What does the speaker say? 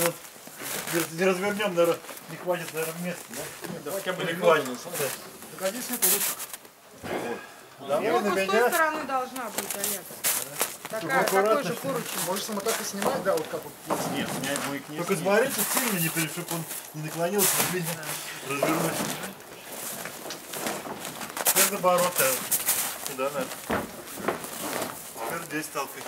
А вот не- развернем, наверное, не хватит, наверное, места, да? Ну, да хотя бы Не хватит. хватит. Так один снятый ручек. Давай Ну, на с той стороны должна быть, Олег. Такая, такой же поручень. Можешь самотак и снимать, да, вот как вот. есть. Нет, снять будет не Только смотрите, сильно не перед, чтобы он не наклонился, блин, развернуть. Теперь наоборот, э, сюда надо. Теперь здесь толкай.